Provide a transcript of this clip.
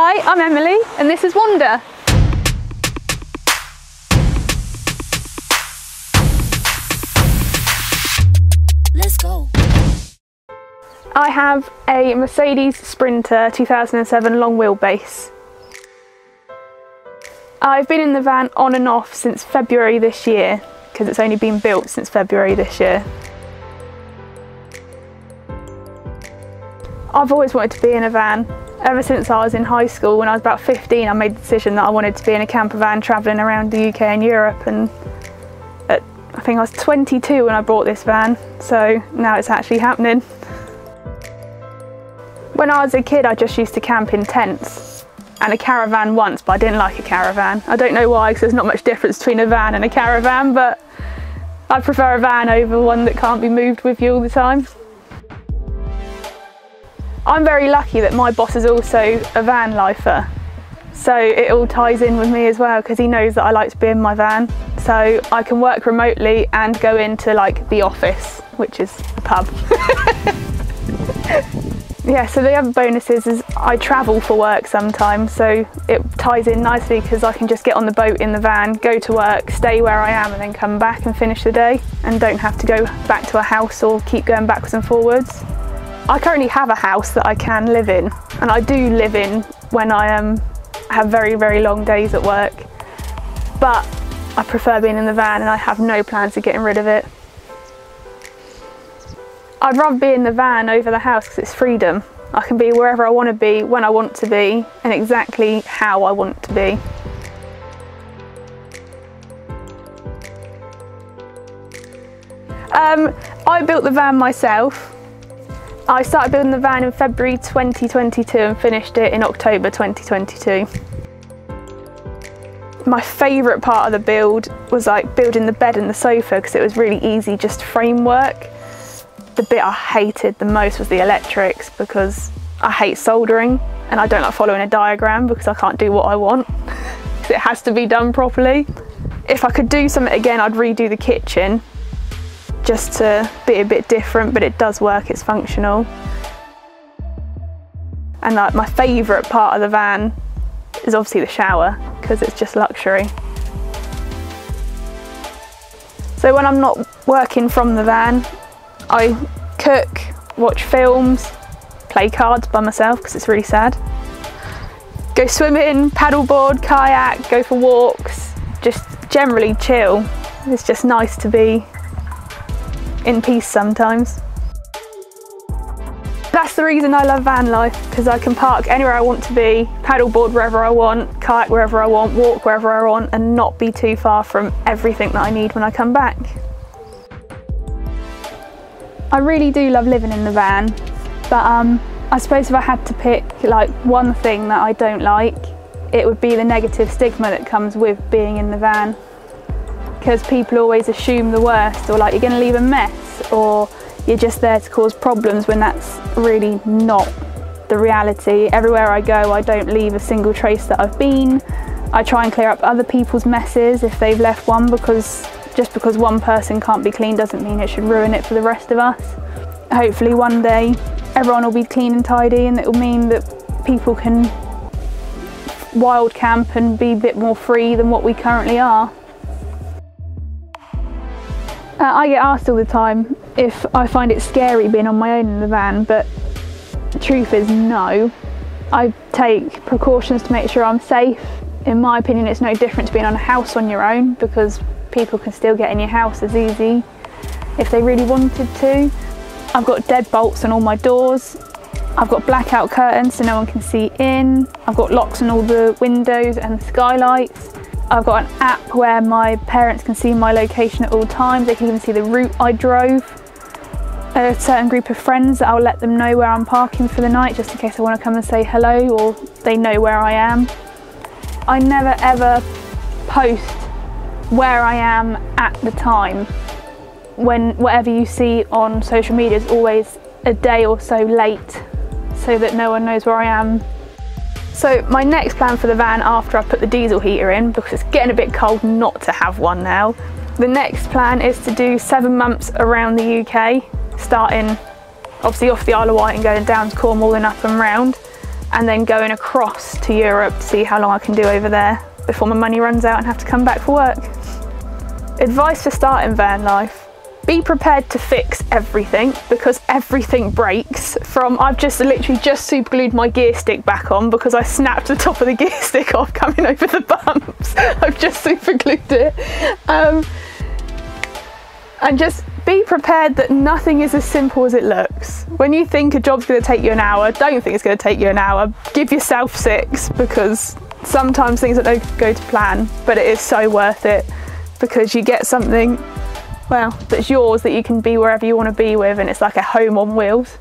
Hi, I'm Emily and this is Wander. Let's go. I have a Mercedes Sprinter 2007 long wheelbase. I've been in the van on and off since February this year because it's only been built since February this year. I've always wanted to be in a van. Ever since I was in high school, when I was about 15, I made the decision that I wanted to be in a camper van travelling around the UK and Europe. And at, I think I was 22 when I bought this van, so now it's actually happening. When I was a kid, I just used to camp in tents and a caravan once, but I didn't like a caravan. I don't know why, because there's not much difference between a van and a caravan, but I prefer a van over one that can't be moved with you all the time. I'm very lucky that my boss is also a van lifer. So it all ties in with me as well because he knows that I like to be in my van. So I can work remotely and go into like the office, which is the pub. yeah, so the other bonuses is I travel for work sometimes. So it ties in nicely because I can just get on the boat in the van, go to work, stay where I am and then come back and finish the day and don't have to go back to a house or keep going backwards and forwards. I currently have a house that I can live in and I do live in when I um, have very, very long days at work. But I prefer being in the van and I have no plans of getting rid of it. I'd rather be in the van over the house because it's freedom. I can be wherever I want to be, when I want to be, and exactly how I want to be. Um, I built the van myself. I started building the van in February 2022 and finished it in October 2022. My favourite part of the build was like building the bed and the sofa because it was really easy just framework. The bit I hated the most was the electrics because I hate soldering and I don't like following a diagram because I can't do what I want. it has to be done properly. If I could do something again, I'd redo the kitchen just to be a bit different, but it does work, it's functional. And like my favourite part of the van is obviously the shower, because it's just luxury. So when I'm not working from the van, I cook, watch films, play cards by myself because it's really sad. Go swimming, paddleboard, kayak, go for walks, just generally chill. It's just nice to be in peace sometimes. That's the reason I love van life, because I can park anywhere I want to be, paddleboard wherever I want, kayak wherever I want, walk wherever I want, and not be too far from everything that I need when I come back. I really do love living in the van, but um, I suppose if I had to pick like one thing that I don't like, it would be the negative stigma that comes with being in the van because people always assume the worst or like you're going to leave a mess or you're just there to cause problems when that's really not the reality. Everywhere I go I don't leave a single trace that I've been. I try and clear up other people's messes if they've left one because just because one person can't be clean doesn't mean it should ruin it for the rest of us. Hopefully one day everyone will be clean and tidy and it will mean that people can wild camp and be a bit more free than what we currently are. Uh, I get asked all the time if I find it scary being on my own in the van, but the truth is no. I take precautions to make sure I'm safe. In my opinion, it's no different to being on a house on your own because people can still get in your house as easy if they really wanted to. I've got deadbolts on all my doors. I've got blackout curtains so no one can see in. I've got locks on all the windows and skylights. I've got an app where my parents can see my location at all times. They can even see the route I drove. A certain group of friends, I'll let them know where I'm parking for the night just in case I want to come and say hello or they know where I am. I never ever post where I am at the time. When whatever you see on social media is always a day or so late so that no one knows where I am so my next plan for the van after I put the diesel heater in, because it's getting a bit cold not to have one now, the next plan is to do seven months around the UK, starting obviously off the Isle of Wight and going down to Cornwall and up and round. and then going across to Europe to see how long I can do over there before my money runs out and have to come back for work. Advice for starting van life. Be prepared to fix everything because everything breaks from I've just literally just super glued my gear stick back on because I snapped the top of the gear stick off coming over the bumps. I've just super glued it. Um, and just be prepared that nothing is as simple as it looks. When you think a job's going to take you an hour, don't think it's going to take you an hour. Give yourself six because sometimes things don't go to plan, but it is so worth it because you get something, well, that's yours that you can be wherever you want to be with, and it's like a home on wheels.